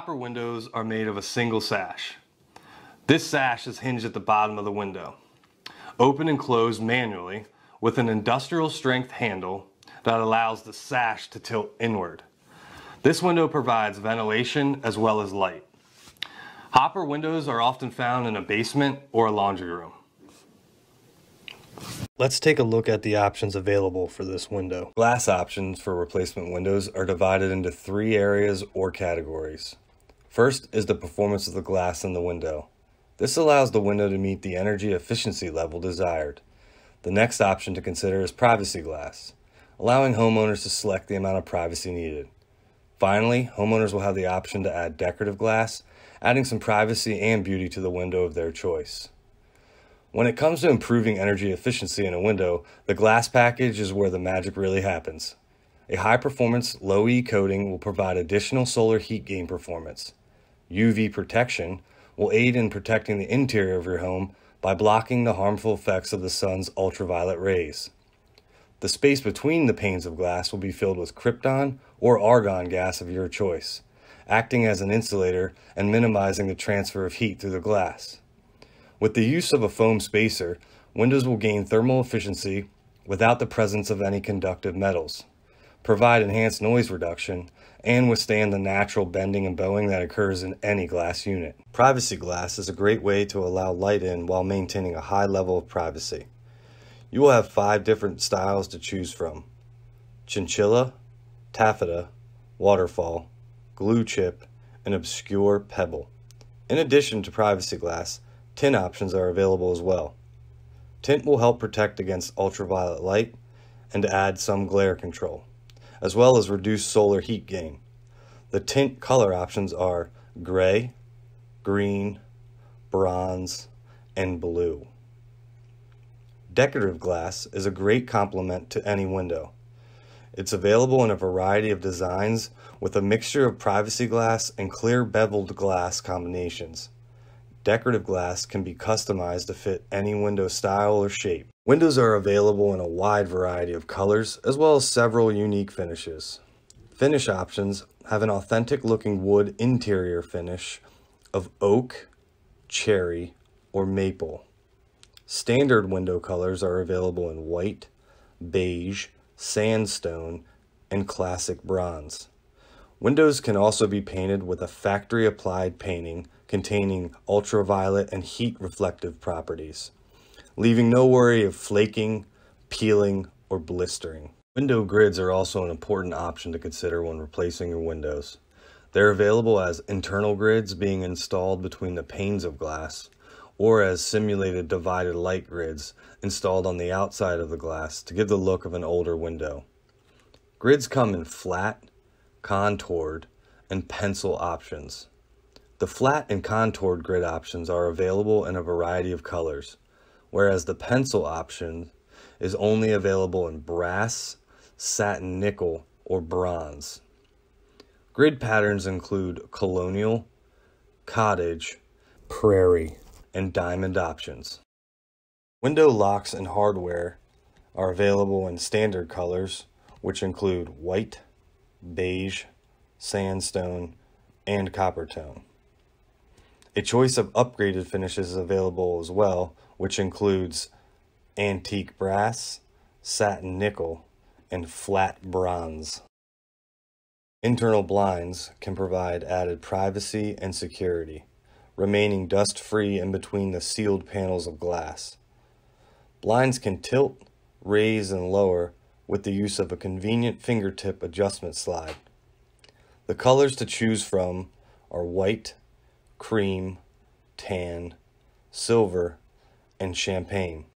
Hopper windows are made of a single sash. This sash is hinged at the bottom of the window. Open and closed manually with an industrial strength handle that allows the sash to tilt inward. This window provides ventilation as well as light. Hopper windows are often found in a basement or a laundry room. Let's take a look at the options available for this window. Glass options for replacement windows are divided into three areas or categories. First is the performance of the glass in the window. This allows the window to meet the energy efficiency level desired. The next option to consider is privacy glass, allowing homeowners to select the amount of privacy needed. Finally, homeowners will have the option to add decorative glass, adding some privacy and beauty to the window of their choice. When it comes to improving energy efficiency in a window, the glass package is where the magic really happens. A high performance low E coating will provide additional solar heat gain performance. UV protection will aid in protecting the interior of your home by blocking the harmful effects of the sun's ultraviolet rays. The space between the panes of glass will be filled with krypton or argon gas of your choice, acting as an insulator and minimizing the transfer of heat through the glass. With the use of a foam spacer, windows will gain thermal efficiency without the presence of any conductive metals, provide enhanced noise reduction, and withstand the natural bending and bowing that occurs in any glass unit. Privacy glass is a great way to allow light in while maintaining a high level of privacy. You will have five different styles to choose from. Chinchilla, taffeta, waterfall, glue chip, and obscure pebble. In addition to privacy glass, Tint options are available as well. Tint will help protect against ultraviolet light and add some glare control, as well as reduce solar heat gain. The tint color options are gray, green, bronze, and blue. Decorative glass is a great complement to any window. It's available in a variety of designs with a mixture of privacy glass and clear beveled glass combinations. Decorative glass can be customized to fit any window style or shape. Windows are available in a wide variety of colors as well as several unique finishes. Finish options have an authentic looking wood interior finish of oak, cherry, or maple. Standard window colors are available in white, beige, sandstone, and classic bronze. Windows can also be painted with a factory applied painting containing ultraviolet and heat reflective properties, leaving no worry of flaking, peeling, or blistering. Window grids are also an important option to consider when replacing your windows. They're available as internal grids being installed between the panes of glass, or as simulated divided light grids installed on the outside of the glass to give the look of an older window. Grids come in flat, contoured, and pencil options. The flat and contoured grid options are available in a variety of colors, whereas the pencil option is only available in brass, satin nickel, or bronze. Grid patterns include colonial, cottage, prairie, and diamond options. Window locks and hardware are available in standard colors, which include white, beige, sandstone, and copper tone. A choice of upgraded finishes is available as well, which includes antique brass, satin nickel, and flat bronze. Internal blinds can provide added privacy and security, remaining dust-free in between the sealed panels of glass. Blinds can tilt, raise, and lower with the use of a convenient fingertip adjustment slide. The colors to choose from are white, cream, tan, silver, and champagne.